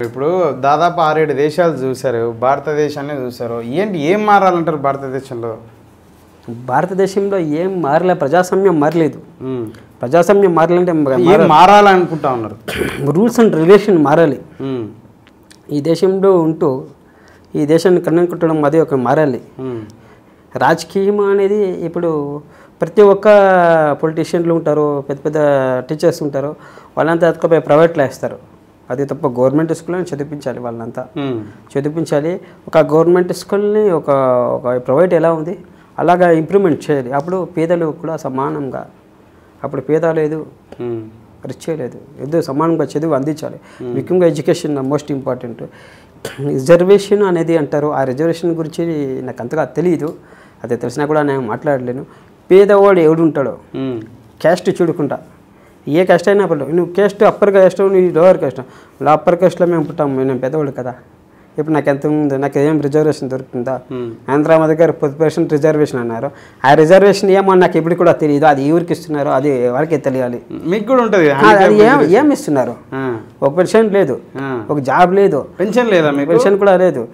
ఇప్పుడు దాదాపు ఆరేడు దేశాలు చూశారు భారతదేశాన్ని చూశారు. ఏంటి ఏం మారాలంటారు భారతదేశంలో? భారతదేశంలో ఏం మారలే ప్రజాస్వామ్యం మారలేదు. ప్రజాస్వామ్యం మారాలంటే ఏం మారాలనుకుంటా ఉన్నారు? రూల్స్ అండ్ రిలేషన్ మారాలి. ఈ దేశంలో ఉంటూ ఈ దేశాన్ని కన్నం కొట్టడం అది ఒక మారాలి. రాజకీయం అనేది ఇప్పుడు ప్రతి ఒక్క పొలిటీషియన్లు ఉంటారు పెద్ద పెద్ద టీచర్స్ ఉంటారు వాళ్ళంతా ఎత్తుకుపోయి ప్రైవేట్లో వేస్తారు. అది తప్ప గవర్నమెంట్ స్కూల్ని చదివించాలి వాళ్ళంతా. చదివించాలి. ఒక గవర్నమెంట్ స్కూల్ని ఒక ఒక ప్రైవేట్ ఎలా ఉంది? అలాగా ఇంప్రూవ్మెంట్ చేయాలి. అప్పుడు పేదలు కూడా సమానంగా అప్పుడు పేద లేదు. రిచ్ లేదు ఇద్దరు సమానంగా చదువు అందించాలి. ముఖ్యంగా ఎడ్యుకేషన్ మోస్ట్ ఇంపార్టెంట్. రిజర్వేషన్ అనేది అంటారు. ఆ రిజర్వేషన్ గురించి నాకు అంతగా తెలియదు అది తెలిసినా కూడా నేను మాట్లాడలేను. పేదవాడు ఎవడు ఉంటాడో ఉమ్. క్యాస్ట్ చూడకుండా. ఏ క్యాస్ట్ అయినా పర్లేదు. నువ్వు క్యాస్ట్ అప్పర్ క్యాస్ట్ నువ్వు లోవర్ క్యాస్ట్ అప్పర్ క్యాస్ట్లో మేము పుట్టాము. నేను పెద్దవాళ్ళు కదా. ఇప్పుడు నాకు ఎంత ఉంది? నాకు ఏం రిజర్వేషన్ దొరుకుతుందా ఉమ్. ఆంధ్ర మధ్య గారు పది పర్సెంట్ రిజర్వేషన్ అన్నారు. ఆ రిజర్వేషన్ ఏమో నాకు ఇప్పుడు కూడా తెలియదు. అది ఎవరికి ఇస్తున్నారో అది వాళ్ళకే తెలియాలి. మీకు కూడా ఉంటుంది అది ఏం ఏం ఇస్తున్నారు? ఒక పెన్షన్ లేదు. ఒక జాబ్ లేదు. పెన్షన్ లేదా పెన్షన్ కూడా లేదు.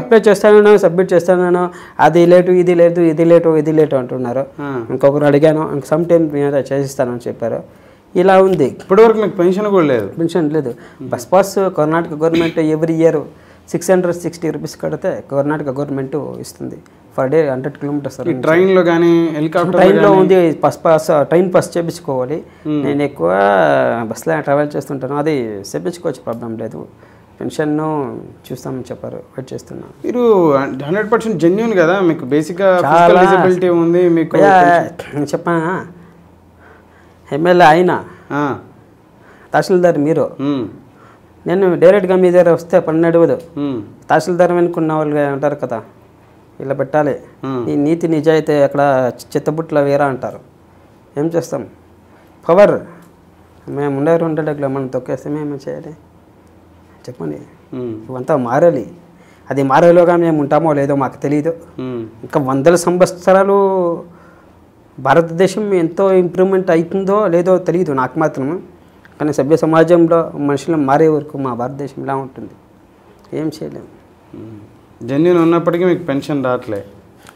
అప్లై చేస్తాను సబ్మిట్ చేస్తాను అది లేటు ఇది లేదు ఇది లేటు ఇది లేటు అంటున్నారు. ఇంకొకరు అడిగాను సమ్ టైమ్ చేసిస్తానని చెప్పారు. ఇలా ఉంది. ఇప్పటివరకు మీకు పెన్షన్ కూడా లేదు. పెన్షన్ లేదు. Bus pass Karnataka government every year six hundred sixty rupees కడితే కర్ణాటక గవర్నమెంట్ ఇస్తుంది. ఫర్ డే హండ్రెడ్ కిలోమీటర్స్ ట్రైన్లో కానీ హెలికాప్టర్ ట్రైన్లో ఉంది. బస్ పాస్ ట్రైన్ పాస్ చేపించుకోవాలి. నేను ఎక్కువ బస్లో ట్రావెల్ చేస్తుంటాను. అది చేపించుకోవచ్చు ప్రాబ్లం లేదు. పెన్షన్ చూస్తామని చెప్పారు. వెయిట్ చేస్తున్నాను మీరు హండ్రెడ్ పర్సెంట్ జెన్యున్ కదా? మీకు బేసిక్గా. డిసబిలిటీ ఉంది మీకు చెప్పానా? ఎమ్మెల్యే అయినా ఆ. తహసీల్దార్ మీరు. నేను డైరెక్ట్గా మీ దగ్గర వస్తే పని నడవదు. తహసీల్దార్ వెనుకున్న వాళ్ళు ఉంటారు కదా ఇలా పెట్టాలి. ఈ నీతి నిజాయితీ అక్కడ చిత్తబుట్ల వేరా అంటారు ఏం చేస్తాం పవర్ మేము ఉండే రెండు డగ్గులు మనం తొక్కేస్తే మేము చేయాలి చెప్పండి. ఇవంతా మారాలి అది మారేలోగా మేము ఉంటామో లేదో మాకు తెలియదు. ఇంకా వందల సంవత్సరాలు భారతదేశం ఎంతో ఇంప్రూవ్మెంట్ అవుతుందో లేదో తెలియదు నాకు మాత్రం. కానీ సభ్య సమాజంలో మనుషులు మారే వరకు మా భారతదేశం ఇలా ఉంటుంది. ఏం చేయలేము. ఉమ్. జెన్యున్ ఉన్నప్పటికీ మీకు పెన్షన్ రావట్లే.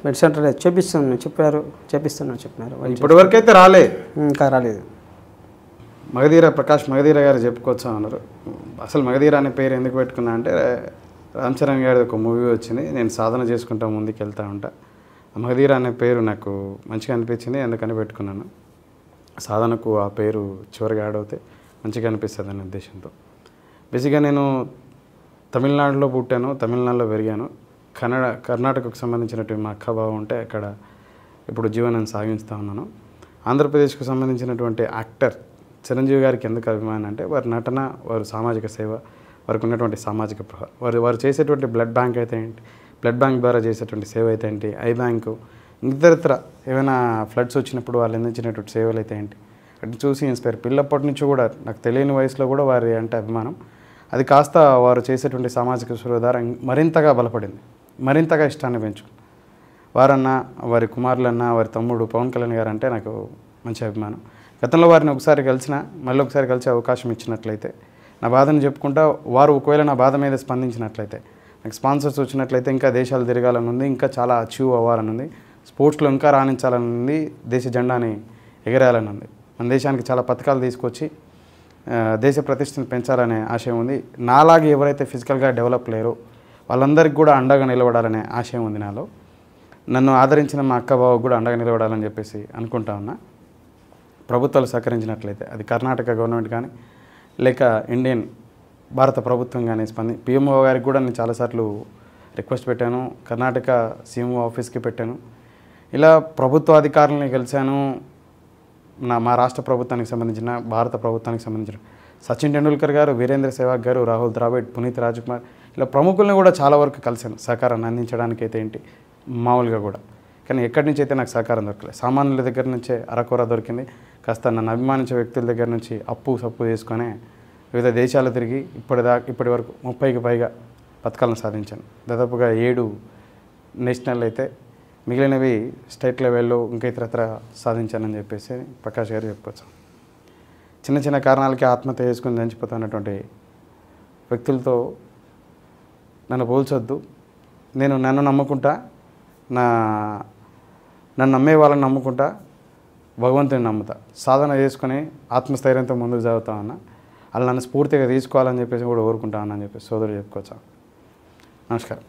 మెడిసిన్ లేదు చేపిస్తున్నాను. చెప్పారు. చేపిస్తున్నాను. చెప్పినారు. ఇప్పటి వరకు అయితే రాలే. ఇంకా రాలేదు. మగధీర ప్రకాష్ మగధీర గారు చెప్పుకోవచ్చు అన్నారు. అసలు మగధీర అనే పేరు ఎందుకు పెట్టుకున్నా అంటే రామ్ చరణ్ గారి ఒక మూవీ వచ్చింది. నేను సాధన చేసుకుంటా ముందుకు వెళ్తా ఉంటా. మహదీర్ అనే పేరు నాకు మంచిగా అనిపించింది అందుకని పెట్టుకున్నాను. సాధనకు ఆ పేరు చివరిగా యాడ్ అవుతే మంచిగా అనిపిస్తుంది అనే ఉద్దేశంతో. బేసిక్గా నేను తమిళనాడులో పుట్టాను తమిళనాడులో పెరిగాను. కన్నడ కర్ణాటకకు సంబంధించినటువంటి మా అక్క బావ ఉంటే అక్కడ ఇప్పుడు జీవనం సాగిస్తూ ఉన్నాను. ఆంధ్రప్రదేశ్కు సంబంధించినటువంటి యాక్టర్ చిరంజీవి గారికి ఎందుకు అభిమానం అంటే వారి నటన వారు సామాజిక సేవ వారికి ఉన్నటువంటి సామాజిక ప్రభావం వారు వారు చేసేటువంటి బ్లడ్ బ్యాంక్ అయితే ఏంటి? బ్లడ్ బ్యాంక్ ద్వారా చేసేటువంటి సేవ అయితే ఏంటి? Eye bank. ఇతరత్ర ఏమైనా ఫ్లడ్స్ వచ్చినప్పుడు వాళ్ళు అందించినటువంటి సేవలు అయితే ఏంటి? అటు చూసి ఇన్స్పైర్. పిల్లప్పటి నుంచి కూడా నాకు తెలియని వయసులో కూడా వారి అంటే అభిమానం. అది కాస్త వారు చేసేటువంటి సామాజిక సేవ ద్వారా మరింతగా బలపడింది. మరింతగా ఇష్టాన్ని పెంచుకుంది. వారన్నా వారి కుమారులన్నా వారి తమ్ముడు పవన్ కళ్యాణ్ గారు అంటే నాకు మంచి అభిమానం. గతంలో వారిని ఒకసారి కలిసిన మళ్ళీ ఒకసారి కలిసే అవకాశం ఇచ్చినట్లయితే నా బాధను చెప్పుకుంటా వారు ఒకవేళ నా బాధ మీద స్పందించినట్లయితే నాకు స్పాన్సర్స్ వచ్చినట్లయితే ఇంకా దేశాలు తిరగాలని ఉంది ఇంకా చాలా అచీవ్ అవ్వాలని ఉంది. స్పోర్ట్స్లో ఇంకా రాణించాలని ఉంది దేశ జెండాని ఎగరేయాలని ఉంది. మన దేశానికి చాలా పథకాలు తీసుకొచ్చి దేశ ప్రతిష్టను పెంచాలనే ఆశయం ఉంది. నాలాగే ఎవరైతే ఫిజికల్గా డెవలప్ లేరో వాళ్ళందరికీ కూడా అండగా నిలబడాలనే ఆశయం ఉంది నాలో. నన్ను ఆదరించిన మా అక్క బావకు కూడా అండగా నిలబడాలని చెప్పేసి అనుకుంటా ఉన్నా. ప్రభుత్వాలు సహకరించినట్లయితే అది కర్ణాటక గవర్నమెంట్ కానీ లేక ఇండియన్ భారత ప్రభుత్వం కానీ స్పంది పిఎంఓ గారికి కూడా నేను చాలాసార్లు రిక్వెస్ట్ పెట్టాను. కర్ణాటక సీఎంఓ ఆఫీస్కి పెట్టాను. ఇలా ప్రభుత్వ అధికారులని కలిశాను. నా మా రాష్ట్ర ప్రభుత్వానికి సంబంధించిన భారత ప్రభుత్వానికి సంబంధించిన సచిన్ టెండూల్కర్ గారు వీరేంద్ర సెహ్వాగ్ గారు రాహుల్ ద్రావిడ్ పునీత్ రాజ్కుమార్ ఇలా ప్రముఖుల్ని కూడా చాలా వరకు కలిశాను. సహకారాన్ని అందించడానికి అయితే ఏంటి? మామూలుగా కూడా. కానీ ఎక్కడి నుంచి అయితే నాకు సహకారం దొరకలేదు సామాన్యుల దగ్గర నుంచే అరకొర దొరికింది. కాస్త నన్ను అభిమానించే వ్యక్తుల దగ్గర నుంచి అప్పు సప్పు చేసుకొని వివిధ దేశాలు తిరిగి ఇప్పటిదాకా ఇప్పటి వరకు ముప్పైకి పైగా పథకాలను సాధించాను. దాదాపుగా ఏడు నేషనల్ అయితే మిగిలినవి స్టేట్ లెవెల్లో ఇంకా ఇతరత్ర సాధించానని చెప్పేసి ప్రకాష్ గారు చెప్పచ్చు. చిన్న చిన్న కారణాలకి ఆత్మహత్య చేసుకుని చనిపోతున్నటువంటి వ్యక్తులతో నన్ను పోల్చొద్దు. నేను నన్ను నమ్ముకుంటా నా నన్ను నమ్మే వాళ్ళని నమ్ముకుంటా భగవంతుని నమ్ముతా. సాధన చేసుకొని ఆత్మస్థైర్యంతో ముందుకు చదువుతా ఉన్నా. వాళ్ళు నన్ను స్ఫూర్తిగా తీసుకోవాలని చెప్పేసి కూడా కోరుకుంటానని చెప్పేసి సోదరుడు చెప్పుకోవచ్చా. నమస్కారం.